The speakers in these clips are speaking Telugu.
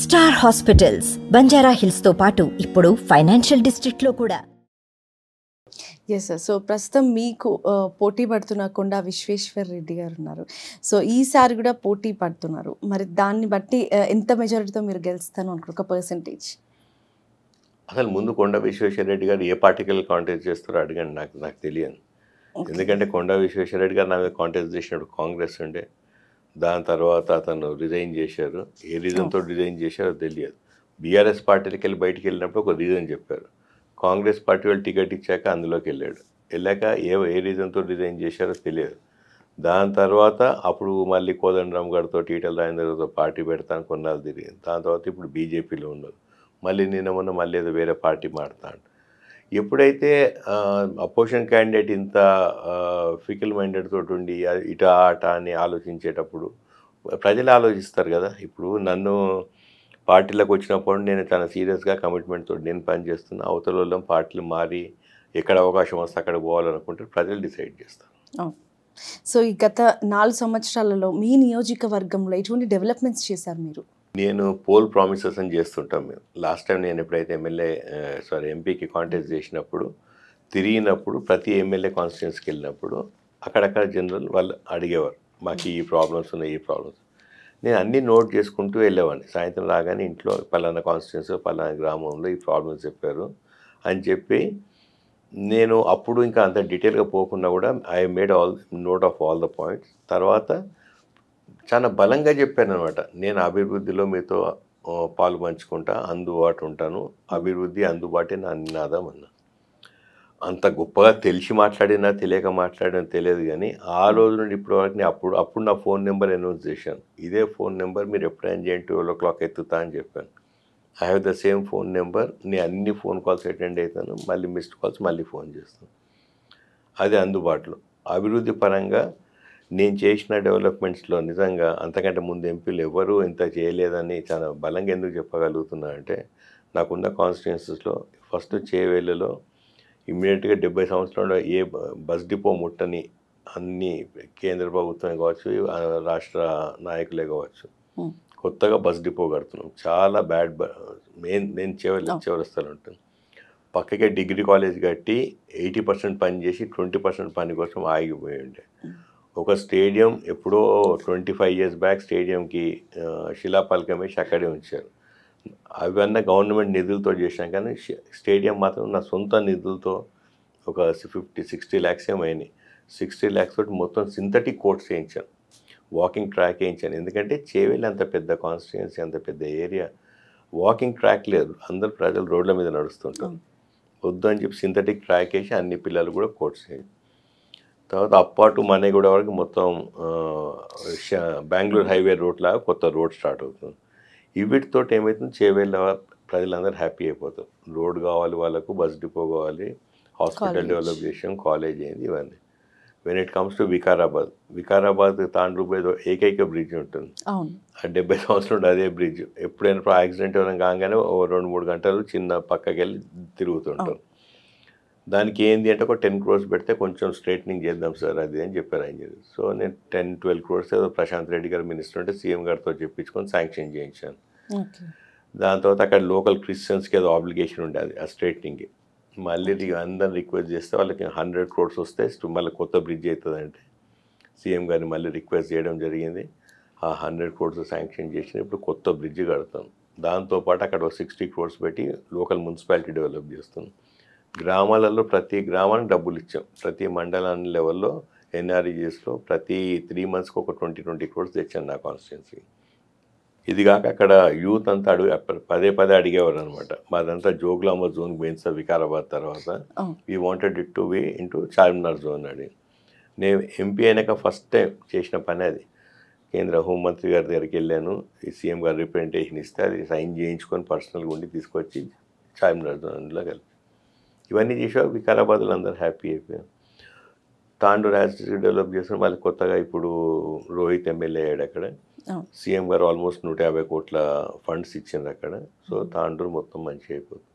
స్టార్ హాస్పిటల్స్ బంజారా హిల్స్తో పాటు ఇప్పుడు ఫైనాన్షియల్ డిస్ట్రిక్ట్లో కూడా. ఎస్ సార్ సో ప్రస్తుతం మీకు పోటీ పడుతున్న కొండా విశ్వేశ్వర్ రెడ్డి గారు ఉన్నారు. సో ఈసారి కూడా పోటీ పడుతున్నారు. మరి దాన్ని బట్టి ఎంత మెజారిటీతో మీరు గెలుస్తాను అనుకో ఒక పర్సంటేజ్ అసలు ముందు కొండ విశ్వేశ్వర రెడ్డి గారు ఏ పార్టికల్ కాంటెస్ట్ చేస్తారో అడగండి. నాకు నాకు తెలియదు. ఎందుకంటే కొండ విశ్వేశ్వర రెడ్డి గారు నా మీద కాంటెస్ట్ చేసినప్పుడు కాంగ్రెస్ ఉండే. దాని తర్వాత అతను రిజైన్ చేశారు. ఏ రీజన్తో రిజైన్ చేశారో తెలియదు. బీఆర్ఎస్ పార్టీకి వెళ్ళి బయటికి వెళ్ళినప్పుడు ఒక రీజన్ చెప్పారు. కాంగ్రెస్ పార్టీ వాళ్ళు టికెట్ ఇచ్చాక అందులోకి వెళ్ళాడు. వెళ్ళాక ఏ ఏ రీజన్తో రిజైన్ చేశారో తెలియదు. దాని తర్వాత అప్పుడు మళ్ళీ కోదండరామ్ గారితో ఈటల రాజేంద్రతో పార్టీ పెడతాను కొన్నాళ్ళు తిరిగింది. దాని తర్వాత ఇప్పుడు బీజేపీలో ఉన్నారు. మళ్ళీ నిన్న మొన్న మళ్ళీ ఏదో వేరే పార్టీ మారుతాడు. ఎప్పుడైతే అపోజిషన్ క్యాండిడేట్ ఇంత ఫికల్ మైండెడ్ తోటి ఉండి ఇట ఆట అని ఆలోచించేటప్పుడు ప్రజలు ఆలోచిస్తారు కదా. ఇప్పుడు నన్ను పార్టీలోకి వచ్చినప్పుడు నేను చాలా సీరియస్గా కమిట్మెంట్ తోటి నేను పనిచేస్తున్నా అవతల వాళ్ళం పార్టీలు మారి ఎక్కడ అవకాశం వస్తే అక్కడ పోవాలనుకుంటే ప్రజలు డిసైడ్ చేస్తారు. సో ఈ గత నాలుగు సంవత్సరాలలో మీ నియోజకవర్గంలో ఎటువంటి డెవలప్మెంట్స్ చేశారు మీరు? నేను పోల్ ప్రామిసెస్ అని చేస్తుంటాం మేము. లాస్ట్ టైం నేను ఎప్పుడైతే ఎమ్మెల్యే సారీ ఎంపీకి కాంటెస్ట్ చేసినప్పుడు తిరిగినప్పుడు ప్రతి ఎమ్మెల్యే కాన్స్టిట్యున్సీకి వెళ్ళినప్పుడు అక్కడక్కడ జనరల్ వాళ్ళు అడిగేవారు మాకు ఈ ప్రాబ్లమ్స్ ఉన్నాయి ఈ ప్రాబ్లమ్స్ నేను అన్నీ నోట్ చేసుకుంటూ వెళ్ళేవాడిని. సాయంత్రం రాగానే ఇంట్లో పలానా కాన్స్టిట్యున్సీ పలానా గ్రామంలో ఈ ప్రాబ్లమ్స్ చెప్పారు అని చెప్పి నేను అప్పుడు ఇంకా అంత డీటెయిల్గా పోకుండా కూడా I made all note of all the points తర్వాత చాలా బలంగా చెప్పాను అనమాట నేను అభివృద్ధిలో మీతో పాలు పంచుకుంటా అందుబాటు ఉంటాను. అభివృద్ధి అందుబాటే నా నినాదం అన్నా. అంత గొప్పగా తెలిసి మాట్లాడినా తెలియక మాట్లాడినా తెలియదు కానీ ఆ రోజు నుండి ఇప్పటి వరకు నేను అప్పుడు అప్పుడు నా ఫోన్ నెంబర్ అనౌన్స్ చేశాను. ఇదే ఫోన్ నెంబర్ మీరు ఎప్పుడైనా చేయండి ట్వెల్వ్ ఓ క్లాక్ ఎత్తుతా అని చెప్పాను. I have the same phone number నేను అన్ని ఫోన్ కాల్స్ అటెండ్ అవుతాను మళ్ళీ మిస్డ్ కాల్స్ మళ్ళీ ఫోన్ చేస్తాను. అది అందుబాటులో. అభివృద్ధి పరంగా నేను చేసిన డెవలప్మెంట్స్లో నిజంగా అంతకంటే ముందు ఎంపీలు ఎవరు ఇంత చేయలేదని చాలా బలంగా ఎందుకు చెప్పగలుగుతున్నా అంటే నాకున్న కాన్స్టిట్యున్సీస్లో ఫస్ట్ చేవేళ్ళలో ఇమ్మీడియట్గా డెబ్బై సంవత్సరాలు ఏ బస్ డిపో ముట్టని అన్ని కేంద్ర ప్రభుత్వమే కావచ్చు రాష్ట్ర నాయకులే కావచ్చు. కొత్తగా బస్ డిపో కడుతున్నాం. చాలా బ్యాడ్ మెయిన్ నేను చివరి Oh. చివరిస్తాను ఉంటుంది. పక్కకే డిగ్రీ కాలేజ్ కట్టి ఎయిటీ పర్సెంట్ పని చేసి ట్వంటీ పర్సెంట్ పని కోసం ఆగిపోయి ఉండే. ఒక స్టేడియం ఎప్పుడో ట్వంటీ ఫైవ్ ఇయర్స్ బ్యాక్ స్టేడియంకి శిలాపలకం వేసి అక్కడే ఉంచారు. అవన్నీ గవర్నమెంట్ నిధులతో చేశాం కానీ స్టేడియం మాత్రం నా సొంత నిధులతో ఒక ఫిఫ్టీ సిక్స్టీ ల్యాక్స్ ఏమైనాయి సిక్స్టీ ల్యాక్స్ తోటి మొత్తం సింథటిక్ కోర్ట్స్ వేయించాను వాకింగ్ ట్రాక్ వేయించాను. ఎందుకంటే చేవేలి అంత పెద్ద కాన్స్టిట్యున్సీ అంత పెద్ద ఏరియా. వాకింగ్ ట్రాక్ లేదు. అందరు ప్రజలు రోడ్ల మీద నడుస్తుంటారు. వద్దు అని చెప్పి సింథటిక్ ట్రాక్ వేసి అన్ని పిల్లలు కూడా కోర్ట్స్ వేయండి తర్వాత అప్పాటు మనేగూడ వరకు మొత్తం బెంగళూరు హైవే రోడ్ లాగా కొత్త రోడ్ స్టార్ట్ అవుతుంది. వీటితో ఏమవుతుంది చేవేళ్ళ ప్రజలందరూ హ్యాపీ అయిపోతారు. రోడ్ కావాలి వాళ్ళకు బస్ డిపో కావాలి హాస్పిటల్. డెవలప్ చేసాం కాలేజ్ అయింది ఇవన్నీ. When it comes to Vikarabad Vikarabad తాండ్రు పోయేది ఏకైక బ్రిడ్జ్ ఉంటుంది. ఆ డెబ్బై సంవత్సరం అదే బ్రిడ్జ్. ఎప్పుడైనా యాక్సిడెంట్ ఏమైనా కాగానే ఓ రెండు మూడు గంటలు చిన్న పక్కకి వెళ్ళి తిరుగుతుంటాం దానికి ఏంది అంటే ఒక టెన్ క్రోర్స్ పెడితే కొంచెం స్ట్రైట్నింగ్ చేద్దాం సార్ అది అని చెప్పారు ఆయన. సో నేను టెన్ ట్వెల్వ్ క్రోర్స్ ఏదో ప్రశాంత్ రెడ్డి గారు మినిస్టర్ ఉంటే సీఎం గారితో చెప్పించుకొని శాంక్షన్ చేయించాను. దాని తర్వాత అక్కడ లోకల్ క్రిస్టియన్స్కి ఏదో ఆబ్లిగేషన్ ఉండేది ఆ స్ట్రైట్నింగ్కి మళ్ళీ అందరిని రిక్వెస్ట్ చేస్తే వాళ్ళకి హండ్రెడ్ క్రోర్స్ వస్తే మళ్ళీ కొత్త బ్రిడ్జ్ అవుతుందంటే సీఎం గారిని మళ్ళీ రిక్వెస్ట్ చేయడం జరిగింది. ఆ హండ్రెడ్ క్రోర్స్ శాంక్షన్ చేసిన ఇప్పుడు కొత్త బ్రిడ్జ్ కడతాం. దాంతోపాటు అక్కడ ఒక సిక్స్టీ క్రోర్స్ పెట్టి లోకల్ మున్సిపాలిటీ డెవలప్ చేస్తాం. గ్రామాలలో ప్రతి గ్రామానికి డబ్బులు ఇచ్చాం. ప్రతి మండలాన్ని లెవెల్లో ఎన్ఆర్ఈజెస్లో ప్రతి త్రీ మంత్స్కి ఒక ట్వంటీ ట్వంటీ క్రోర్స్ తెచ్చాను నా కాన్స్టిట్యున్సీ. ఇది కాక అక్కడ యూత్ అంతా అడుగు పదే పదే అడిగేవారు అనమాట మాదంతా జోగులాంబ జోన్ పోయింది సార్ వికారాబాద్ తర్వాత. We wanted it to be into Charminar zone అది. నేను ఎంపీ అయినాక ఫస్ట్ టైం చేసిన పని అది. కేంద్ర హోంమంత్రి గారి దగ్గరికి వెళ్ళాను. ఈ సీఎం గారు రిప్రజెంటేషన్ ఇస్తే అది సైన్ చేయించుకొని పర్సనల్గా ఉండి తీసుకొచ్చి చార్మినార్ జోన్లో కలిపి ఇవన్నీ చేసా వికారాబాద్లో అందరూ హ్యాపీ అయిపోయాం తాండూరు యాజ్ డెవలప్ చేసిన మళ్ళీ కొత్తగా ఇప్పుడు రోహిత్ ఎమ్మెల్యే అయ్యాడు అక్కడ. సీఎం గారు ఆల్మోస్ట్ నూట యాభై కోట్ల ఫండ్స్ ఇచ్చిండ్రు అక్కడ. సో తాండూరు మొత్తం మంచిగా అయిపోతుంది.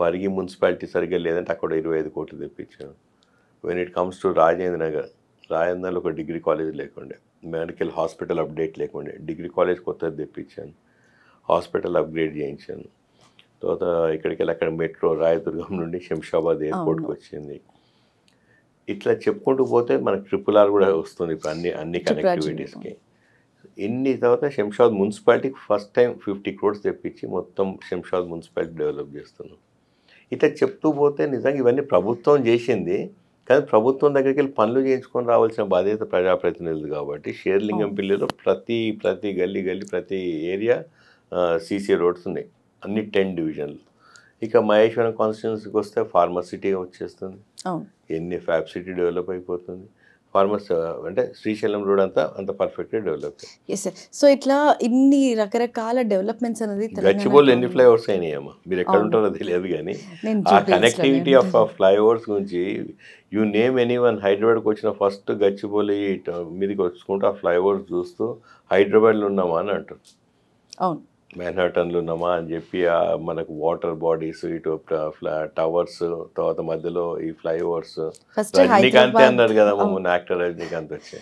పరిగి మున్సిపాలిటీ సరిగ్గా లేదంటే అక్కడ ఇరవై ఐదు కోట్లు తెప్పించాను when it comes to Rajendra Nagar రాజేంద్రలో ఒక డిగ్రీ కాలేజ్ లేకుండే. మెడికల్ హాస్పిటల్ అప్డేట్ లేకుండే. డిగ్రీ కాలేజ్ కొత్తది తెప్పించాను హాస్పిటల్ అప్గ్రేడ్ చేయించాను తర్వాత ఇక్కడికి వెళ్ళి అక్కడ మెట్రో రాయదుర్గం నుండి శంషాబాద్ ఎయిర్పోర్ట్కి. వచ్చింది. ఇట్లా చెప్పుకుంటూ పోతే మనకు ట్రిపుల్ ఆర్ కూడా వస్తుంది ఇప్పుడు అన్ని అన్ని కనెక్టివిటీస్కి. ఇన్ని తర్వాత శంషాబాద్ మున్సిపాలిటీకి ఫస్ట్ టైం ఫిఫ్టీ క్రోడ్స్ తెప్పించి మొత్తం శంషాబాద్ మున్సిపాలిటీ డెవలప్ చేస్తున్నాం. ఇట్లా చెప్తూ పోతే నిజంగా ఇవన్నీ ప్రభుత్వం చేసింది కానీ ప్రభుత్వం దగ్గరికి వెళ్ళి పనులు చేయించుకొని రావాల్సిన బాధ్యత ప్రజాప్రతినిధులు కాబట్టి షేర్లింగం. పిల్లిలో ప్రతి ప్రతి గల్లీ గల్లీ ప్రతి ఏరియా సీసీ రోడ్స్ ఉన్నాయి. అన్ని టెన్ డివిజన్లు. ఇక మహేశ్వరం కాన్స్టిట్యున్సీకి వస్తే ఫార్మసిటీ వచ్చేస్తుంది. ఎన్ని ఫ్యాబ్ సిటీ డెవలప్ అయిపోతుంది. ఫార్మస్ అంటే శ్రీశైలం రోడ్ అంతా అంత పర్ఫెక్ట్గా డెవలప్ ఎస్ సార్ సో ఇట్లా ఇన్ని రకరకాల డెవలప్మెంట్స్ అనేది గచ్చిబోల్ ఎన్ని ఫ్లైఓవర్స్ అయినాయమ్మా? మీరు ఎక్కడ. ఉంటారో తెలియదు కానీ ఆ. కనెక్టివిటీ ఆఫ్ ఫ్లైఓవర్స్ గురించి యూ నేమ్ ఎనీ వన్ హైదరాబాద్కి వచ్చిన ఫస్ట్ గచ్చిబౌలి మీదకి వచ్చుకుంటూ ఆ ఫ్లైఓవర్స్ చూస్తూ హైదరాబాద్లో ఉన్నామా అని అంటారు. అవును. మ్యాన్హాటన్లో ఉన్నామా అని చెప్పి ఆ మనకు వాటర్ బాడీస్ ఇటు టవర్స్ తర్వాత మధ్యలో ఈ ఫ్లైఓవర్స్ రజనీకాంత్ అన్నారు కదా. మమ్మల్ని యాక్టర్ రజనీకాంత్ వచ్చి.